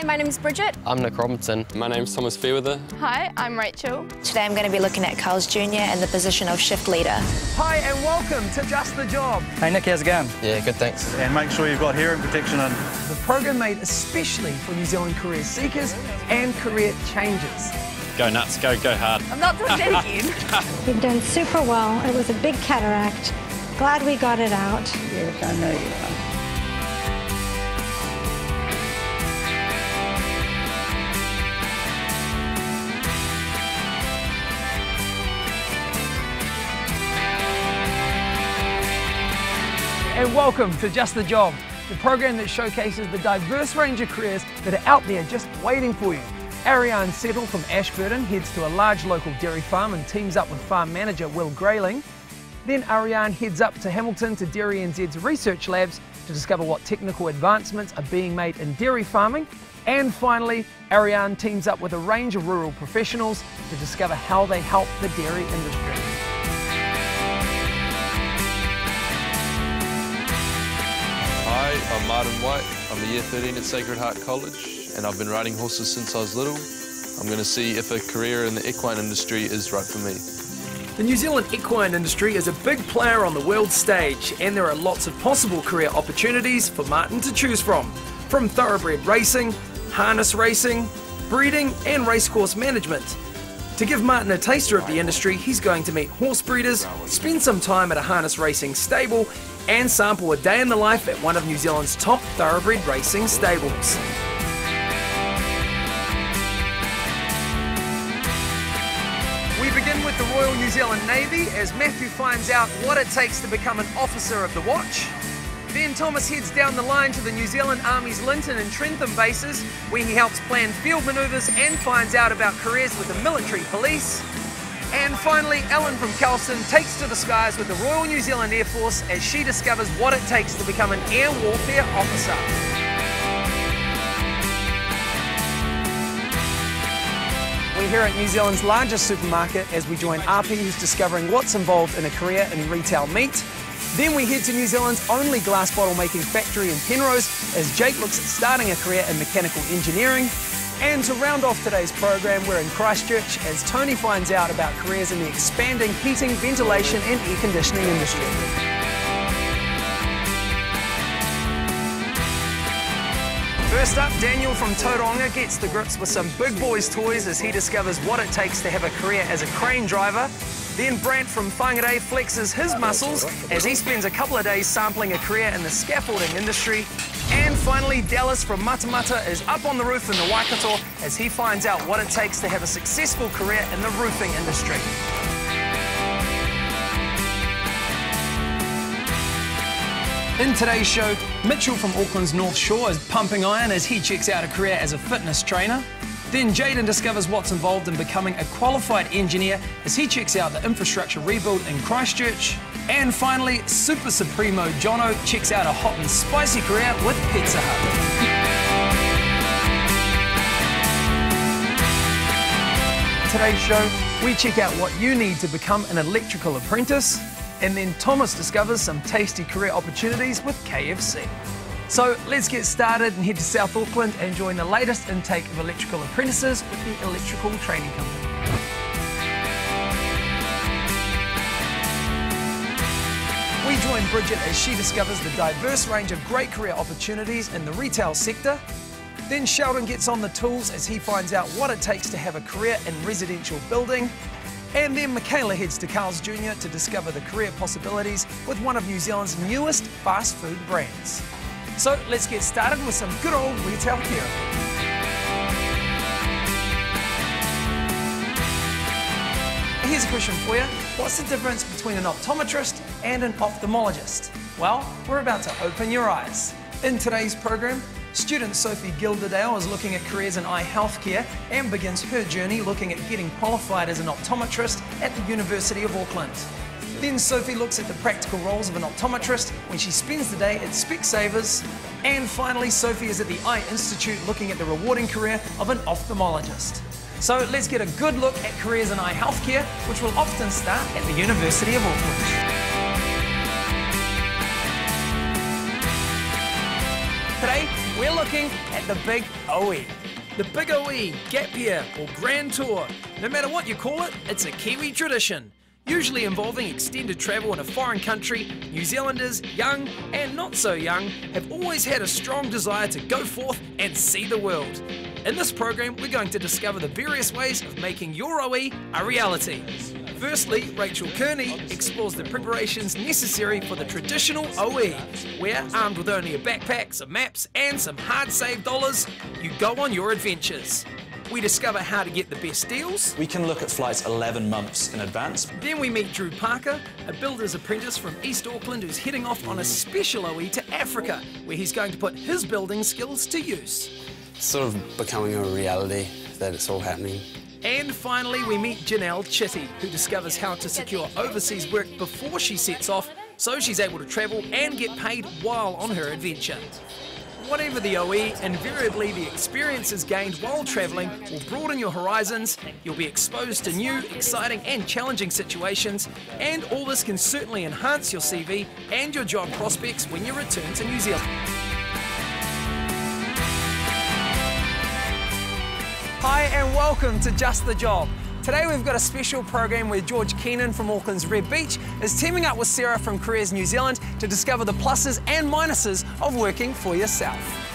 Hi, my name is Bridget. I'm Nick Robinson. My name's Thomas Fairweather. Hi, I'm Rachel. Today I'm going to be looking at Carl's Jr. and the position of shift leader. Hi and welcome to Just the Job. Hey Nick, how's it going? Yeah, good, thanks. And make sure you've got hearing protection on. The program made especially for New Zealand career seekers and career changers. Go nuts, go, go hard. I'm not doing that again. You've done super well. It was a big cataract. Glad we got it out. Yes, I know you are. And welcome to Just the Job, the program that showcases the diverse range of careers that are out there just waiting for you. Ariane Settle from Ashburton heads to a large local dairy farm and teams up with farm manager Will Grayling. Then Ariane heads up to Hamilton to Dairy NZ's research labs to discover what technical advancements are being made in dairy farming. And finally, Ariane teams up with a range of rural professionals to discover how they help the dairy industry. I'm Martin White. I'm a year 13 at Sacred Heart College and I've been riding horses since I was little. I'm going to see if a career in the equine industry is right for me. The New Zealand equine industry is a big player on the world stage, and there are lots of possible career opportunities for Martin to choose from. From thoroughbred racing, harness racing, breeding, and racecourse management. To give Martin a taster of the industry, he's going to meet horse breeders, spend some time at a harness racing stable, and sample a day in the life at one of New Zealand's top thoroughbred racing stables. We begin with the Royal New Zealand Navy as Matthew finds out what it takes to become an officer of the watch. Then Thomas heads down the line to the New Zealand Army's Linton and Trentham bases, where he helps plan field manoeuvres and finds out about careers with the military police. And finally, Ellen from Kelston takes to the skies with the Royal New Zealand Air Force as she discovers what it takes to become an air warfare officer. We're here at New Zealand's largest supermarket as we join RP, who's discovering what's involved in a career in retail meat. Then we head to New Zealand's only glass bottle making factory in Penrose as Jake looks at starting a career in mechanical engineering. And to round off today's program, we're in Christchurch as Tony finds out about careers in the expanding heating, ventilation, and air conditioning industry. First up, Daniel from Tauranga gets the grips with some big boys toys as he discovers what it takes to have a career as a crane driver. Then Brant from Whangarei flexes his muscles as he spends a couple of days sampling a career in the scaffolding industry. And finally, Dallas from Matamata is up on the roof in the Waikato as he finds out what it takes to have a successful career in the roofing industry. In today's show, Mitchell from Auckland's North Shore is pumping iron as he checks out a career as a fitness trainer. Then Jaden discovers what's involved in becoming a qualified engineer as he checks out the infrastructure rebuild in Christchurch. And finally, Super Supremo Jono checks out a hot and spicy career with Pizza Hut. Today's show, we check out what you need to become an electrical apprentice, and then Thomas discovers some tasty career opportunities with KFC. So let's get started and head to South Auckland and join the latest intake of electrical apprentices with the Electrical Training Company. We join Bridget as she discovers the diverse range of great career opportunities in the retail sector. Then Sheldon gets on the tools as he finds out what it takes to have a career in residential building. And then Michaela heads to Carl's Jr. to discover the career possibilities with one of New Zealand's newest fast food brands. So let's get started with some good old retail therapy. Here's a question for you. What's the difference between an optometrist and an ophthalmologist? Well, we're about to open your eyes. In today's program, student Sophie Gilderdale is looking at careers in eye healthcare and begins her journey looking at getting qualified as an optometrist at the University of Auckland. Then Sophie looks at the practical roles of an optometrist when she spends the day at Specsavers. And finally, Sophie is at the Eye Institute looking at the rewarding career of an ophthalmologist. So let's get a good look at careers in eye healthcare, which will often start at the University of Auckland. Today, we're looking at the Big OE. The Big OE, Gap Year, or Grand Tour. No matter what you call it, it's a Kiwi tradition. Usually involving extended travel in a foreign country, New Zealanders, young and not so young, have always had a strong desire to go forth and see the world. In this program, we're going to discover the various ways of making your OE a reality. Firstly, Rachel Kearney explores the preparations necessary for the traditional OE, where, armed with only a backpack, some maps, and some hard saved dollars, you go on your adventures. We discover how to get the best deals. We can look at flights 11 months in advance. Then we meet Drew Parker, a builder's apprentice from East Auckland who's heading off on a special OE to Africa, where he's going to put his building skills to use. It's Sort of becoming a reality that it's all happening. And finally, we meet Janelle Chitty, who discovers how to secure overseas work before she sets off so she's able to travel and get paid while on her adventure. Whatever the OE, invariably the experiences gained while travelling will broaden your horizons, you'll be exposed to new, exciting and challenging situations, and all this can certainly enhance your CV and your job prospects when you return to New Zealand. Hi and welcome to Just the Job. Today we've got a special program where George Keenan from Auckland's Red Beach is teaming up with Sarah from Careers New Zealand to discover the pluses and minuses of working for yourself.